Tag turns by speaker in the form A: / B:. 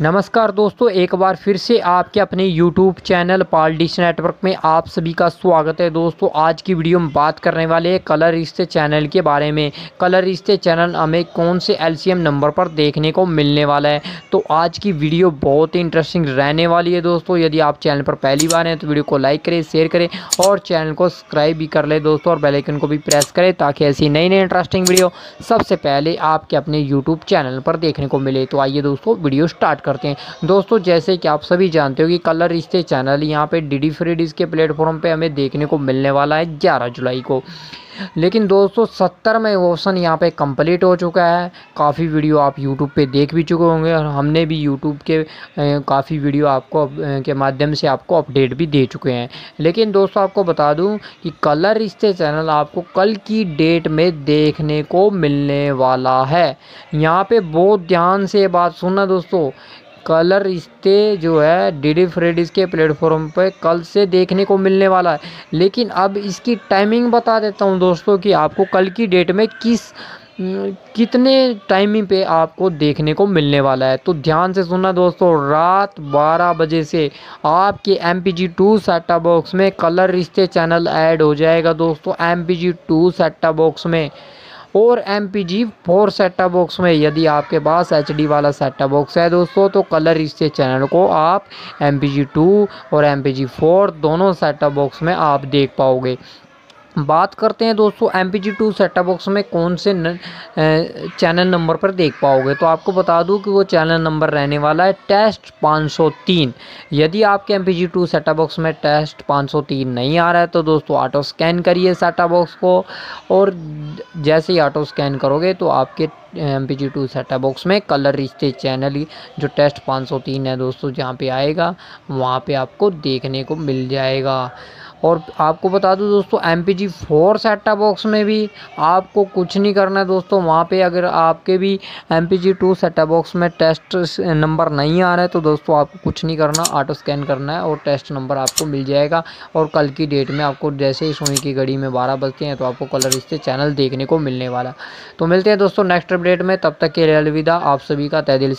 A: नमस्कार दोस्तों, एक बार फिर से आपके अपने YouTube चैनल पाल डिश नेटवर्क में आप सभी का स्वागत है। दोस्तों, आज की वीडियो में बात करने वाले हैं कलर रिश्ते चैनल के बारे में। कलर रिश्ते चैनल हमें कौन से एलसीएम नंबर पर देखने को मिलने वाला है? तो आज की वीडियो बहुत ही इंटरेस्टिंग रहने वाली है दोस्तों। यदि आप चैनल पर पहली बार हैं तो वीडियो को लाइक करें शेयर करें और चैनल को सब्सक्राइब भी कर ले दोस्तों और बेलाइकन को भी प्रेस करें ताकि ऐसी नई नई इंटरेस्टिंग वीडियो सबसे पहले आपके अपने यूट्यूब चैनल पर देखने को मिले। तो आइए दोस्तों, वीडियो स्टार्ट करते हैं। दोस्तों, जैसे कि आप सभी जानते हो कि कलर रिश्ते चैनल यहाँ पे डी डी फ्री प्लेटफॉर्म पर हमें देखने को मिलने वाला है ग्यारह जुलाई को। लेकिन दोस्तों, सत्तर में ऑप्शन यहाँ पे कंप्लीट हो चुका है। काफ़ी वीडियो आप यूट्यूब पे देख भी चुके होंगे और हमने भी यूट्यूब के काफ़ी वीडियो आपको के माध्यम से आपको अपडेट भी दे चुके हैं। लेकिन दोस्तों, आपको बता दूँ कि कलर रिश्ते चैनल आपको कल की डेट में देखने को मिलने वाला है। यहाँ पे बहुत ध्यान से बात सुनना दोस्तों कलर रिश्ते जो है डी डी फ्रेडिस के प्लेटफॉर्म पर कल से देखने को मिलने वाला है। लेकिन अब इसकी टाइमिंग बता देता हूँ दोस्तों कि आपको कल की डेट में किस कितने टाइमिंग पे आपको देखने को मिलने वाला है। तो ध्यान से सुनना दोस्तों, रात 12 बजे से आपके M P G two set top box में कलर रिश्ते चैनल ऐड हो जाएगा दोस्तों। M P G two set top box में और M P G four set top box में यदि आपके पास एच डी वाला सेटा बॉक्स है दोस्तों तो कलर इससे चैनल को आप एम पी जी टू और एम पी जी फोर दोनों सेटा बॉक्स में आप देख पाओगे। बात करते हैं दोस्तों M P G two set top box में कौन से न, चैनल नंबर पर देख पाओगे? तो आपको बता दूँ कि वो चैनल नंबर रहने वाला है टेस्ट 503 यदि आपके M P G two setup box में टेस्ट 503 नहीं आ रहा है तो दोस्तों ऑटो स्कैन करिए सेटअप बॉक्स को। और जैसे ही ऑटो स्कैन करोगे तो आपके M P G two setup box में कलर रिश्ते चैनल जो टेस्ट 503 है दोस्तों जहाँ पे आएगा वहाँ पे आपको देखने को मिल जाएगा। और आपको बता दूँ दोस्तों M P G four set top box में भी आपको कुछ नहीं करना है दोस्तों। वहाँ पे अगर आपके भी M P G two set top box में टेस्ट नंबर नहीं आ रहा है तो दोस्तों आपको कुछ नहीं करना ऑटो स्कैन करना है और टेस्ट नंबर आपको मिल जाएगा। और कल की डेट में आपको जैसे ही सोनी की घड़ी में बारह बजते हैं तो आपको कलर इससे चैनल देखने को मिलने वाला तो मिलते हैं दोस्तों नेक्स्ट अपडेट में, तब तक के लिए अलविदा, आप सभी का तय दिल